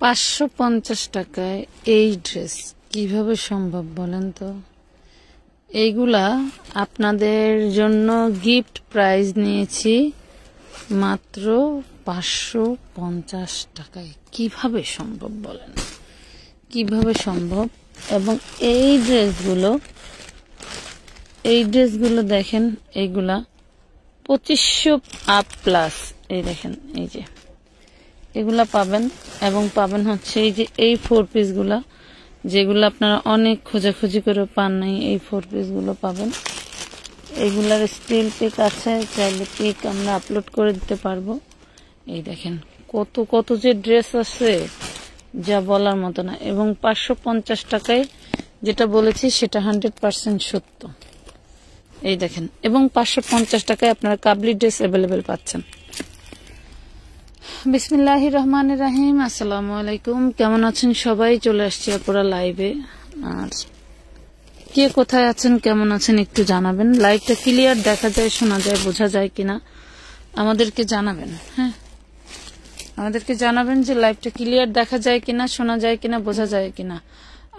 পাঁচশো পঞ্চাশ টাকায় এই ড্রেস, কীভাবে সম্ভব বলেন তো? এইগুলা আপনাদের জন্য গিফট প্রাইজ নিয়েছি মাত্র পাঁচশো পঞ্চাশ টাকায়। কীভাবে সম্ভব বলেন? কীভাবে সম্ভব? এবং এই ড্রেসগুলো এই ড্রেসগুলো দেখেন, এইগুলা পঁচিশশো আপ প্লাস, এই দেখেন, এই যে। এগুলা পাবেন এবং পাবেন হচ্ছে এই যে এই ফোর পিসগুলা যেগুলো আপনারা অনেক খোঁজাখুঁজি করে পান নাই, এই ফোর পিসগুলো পাবেন। এগুলার স্টিল পিক আছে, চাইলে পিক আমরা আপলোড করে দিতে পারব। এই দেখেন, কত কত যে ড্রেস আছে, যা বলার মতো না। এবং পাঁচশো পঞ্চাশ টাকায় যেটা বলেছি, সেটা হান্ড্রেড পার্সেন্ট সত্য। এই দেখেন, এবং পাঁচশো পঞ্চাশ টাকায় আপনারা কাবলি ড্রেস অ্যাভেলেবেল পাচ্ছেন। বিসমিল্লাহ রহমান রাহিম আসসালামু আলাইকুম কেমন আছেন সবাই? চলে আসছি আপনারা লাইভে। আর কে কোথায় আছেন, কেমন আছেন একটু জানাবেন। লাইভটা ক্লিয়ার দেখা যায়, শোনা যায়, বোঝা যায় কিনা আমাদেরকে জানাবেন হ্যাঁ? আমাদেরকে জানাবেন যে লাইভটা ক্লিয়ার দেখা যায় কিনা, শোনা যায় কিনা, বোঝা যায় কিনা।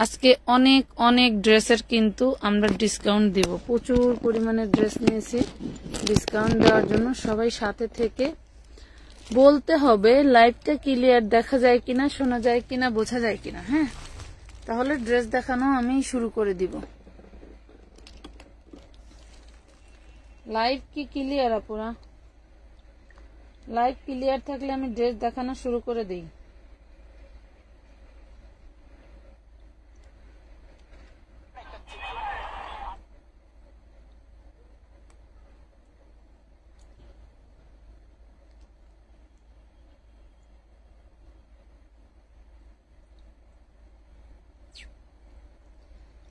আজকে অনেক অনেক ড্রেসের কিন্তু আমরা ডিসকাউন্ট দিব। প্রচুর পরিমাণে ড্রেস নিয়েছি। ডিসকাউন্ট দেওয়ার জন্য সবাই সাথে থেকে বলতে হবে লাইভটা ক্লিয়ার দেখা যায় কিনা, শোনা যায় কিনা, বোঝা যায় কিনা হ্যাঁ? তাহলে ড্রেস দেখানো আমি শুরু করে দিব। লাইভ কি ক্লিয়ার আপুরা? লাইভ ক্লিয়ার থাকলে আমি ড্রেস দেখানো শুরু করে দিই।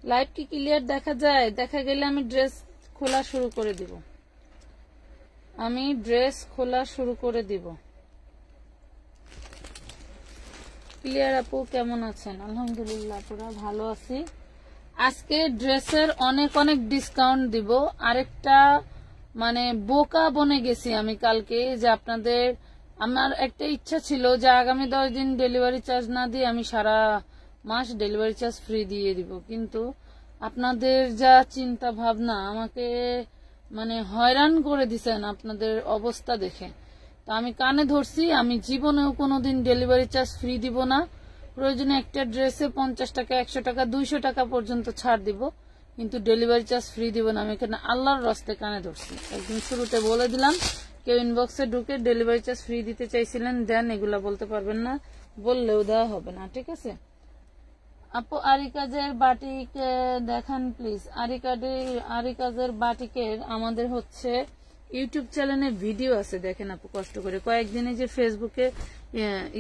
লাইভ কি ক্লিয়ার দেখা যায়? দেখা গেলে আমি ড্রেস খোলা শুরু করে দিব। আমি ড্রেস খোলা শুরু করে দিব। ক্লিয়ার আপু, কেমন আছেন? আলহামদুলিল্লাহ, পুরা ভালো আছি। আজকে ড্রেসের অনেক অনেক ডিসকাউন্ট দিব। আরেকটা মানে বোকা বনে গেছি আমি কালকে যে আপনাদের, আমার একটা ইচ্ছা ছিল যে আগামী দশ দিন ডেলিভারি চার্জ না দিয়ে আমি সারা মাস ডেলিভারি চার্জ ফ্রি দিয়ে দিব। কিন্তু আপনাদের যা চিন্তা ভাবনা, আমাকে মানে হয়রান করে দিছেন আপনাদের অবস্থা দেখে। তো আমি কানে ধরছি, আমি জীবনেও কোনোদিন ডেলিভারি চার্জ ফ্রি দিব না। প্রয়োজনে একটা ড্রেসে পঞ্চাশ টাকা, একশো টাকা, দুইশো টাকা পর্যন্ত ছাড় দিব। কিন্তু ডেলিভারি চার্জ ফ্রি দিব না, আমি এখানে আল্লাহর রস্তে কানে ধরছি। একদিন শুরুতে বলে দিলাম, কেউ ইনবক্সে ঢুকে ডেলিভারি চার্জ ফ্রি দিতে চাইছিলেন, দেন এগুলা বলতে পারবেন না, বললেও দেওয়া হবে না, ঠিক আছে? আপু, আরিকাজের বাটিক দেখান প্লিজ আরিকাজের আরিকাজের বাটিকের আমাদের হচ্ছে ইউটিউব চ্যানেলে ভিডিও আছে, দেখেন আপু, কষ্ট করে। কয়েকদিনে যে ফেসবুকে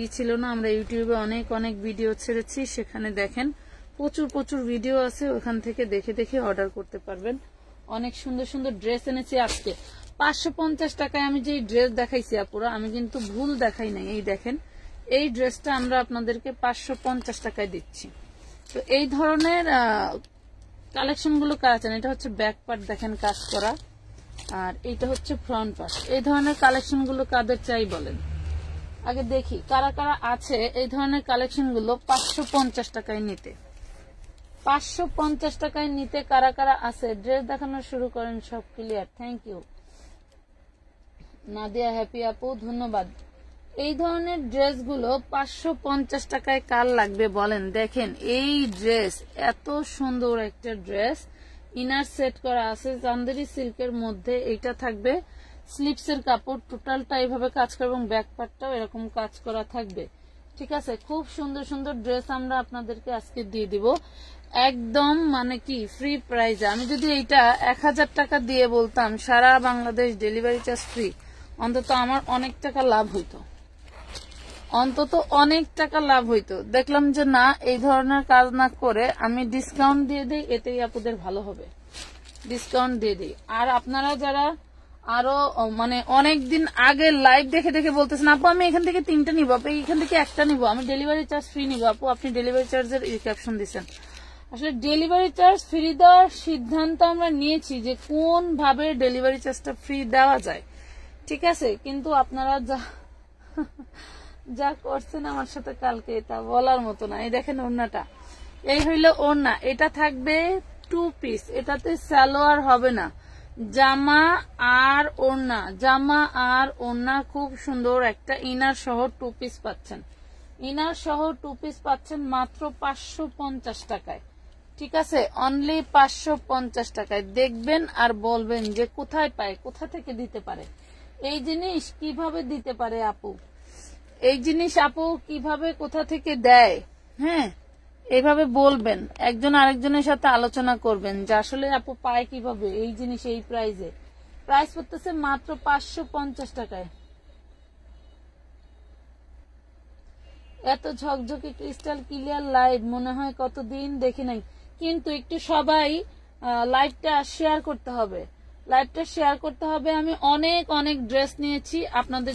ই ছিল না, আমরা ইউটিউবে অনেক অনেক ভিডিও ছেড়েছি, সেখানে দেখেন প্রচুর প্রচুর ভিডিও আছে, ওখান থেকে দেখে দেখে অর্ডার করতে পারবেন। অনেক সুন্দর সুন্দর ড্রেস এনেছি আজকে। পাঁচশো পঞ্চাশ টাকায় আমি যে ড্রেস দেখাইছি আপুরা, আমি কিন্তু ভুল দেখাই নাই। এই দেখেন, এই ড্রেসটা আমরা আপনাদেরকে পাঁচশো পঞ্চাশ টাকায় দিচ্ছি। তো এই ধরনের কালেকশনগুলো কার আছেন এটা হচ্ছে ব্যাক পার্ট দেখেন, কাজ করা। আর এইটা হচ্ছে ফ্রন্ট পার্ট এই ধরনের কালেকশনগুলো কাদের চাই বলেন? আগে দেখি, কারা কারা আছে এই ধরনের কালেকশনগুলো পাঁচশো পঞ্চাশ টাকায় নিতে? পাঁচশো পঞ্চাশ টাকায় নিতে কারা কারা আছে? ড্রেস দেখানো শুরু করেন সব clear thank you Nadia happy আপু, ধন্যবাদ। এই ধরনের ড্রেসগুলো পাঁচশো পঞ্চাশ টাকায় কার লাগবে বলেন? দেখেন, এই ড্রেস, এত সুন্দর একটা ড্রেস। ইনার সেট করা আছে, চান্দেরি সিল্কের মধ্যে এইটা থাকবে। স্লিপস এর কাপড় টোটালটা এইভাবে কাজ করে এবং ব্যাক পার্টটাও এরকম কাজ করা থাকবে। ঠিক আছে? খুব সুন্দর সুন্দর ড্রেস আমরা আপনাদেরকে আজকে দিয়ে দিব। একদম মানে কি ফ্রি প্রাইজে আমি যদি এইটা এক হাজার টাকা দিয়ে বলতাম, সারা বাংলাদেশ ডেলিভারি চার্জ ফ্রি অন্তত আমার অনেক টাকা লাভ হইতো। অন্তত অনেক টাকা লাভ হইতো। দেখলাম যে না, এই ধরনের কাজ না করে আমি ডিসকাউন্ট দিয়ে দিই, এতেই আপুদের ভালো হবে। ডিসকাউন্ট দিয়ে দিই। আর আপনারা যারা আরও মানে অনেক দিন আগে লাইভ দেখে দেখে বলতেছেন, আপু, আমি এখান থেকে তিনটা নিবো, আপু এখান থেকে একটা নিবো, আমি ডেলিভারি চার্জ ফ্রি নিবো। আপু, আপনি ডেলিভারি চার্জের ক্যাপশন দিচ্ছেন আসলে ডেলিভারি চার্জ ফ্রি দেওয়ার সিদ্ধান্ত আমরা নিয়েছি যে কোন ভাবে ডেলিভারি চার্জটা ফ্রি দেওয়া যায়। ঠিক আছে? কিন্তু আপনারা যা যা করছেন আমার সাথে কালকে এটা বলার মতো না। এই দেখেন ওড়নাটা। এই হইল ওড়না। এটা থাকবে টু পিস এটাতে স্যালোয়ার হবে না। জামা আর ওড়না। জামা আর ওড়না খুব সুন্দর একটা ইনার সহ টু পিস পাচ্ছেন। ইনার সহ টু পিস পাচ্ছেন মাত্র পাঁচশো পঞ্চাশ টাকায়। ঠিক আছে? অনলি পাঁচশো পঞ্চাশ টাকায়। দেখবেন আর বলবেন যে কোথায় পায়, কোথা থেকে দিতে পারে। এই জিনিস কীভাবে দিতে পারে আপু? এই জিনিস আপু কীভাবে কোথা থেকে দেয়? হ্যাঁ এইভাবে বলবেন। একজন আরেকজনের সাথে আলোচনা করবেন যে আসলে আপু পায় কীভাবে এই জিনিস এই প্রাইজে প্রাইস পড়তেছে মাত্র পাঁচশো পঞ্চাশ টাকায়। এত ঝকঝকে ক্রিস্টাল ক্লিয়ার লাইভ মনে হয় কতদিন দেখি নাই। কিন্তু একটু সবাই লাইভটা শেয়ার করতে হবে। লাইভটা শেয়ার করতে হবে। আমি অনেক অনেক ড্রেস নিয়েছি। আপনাদের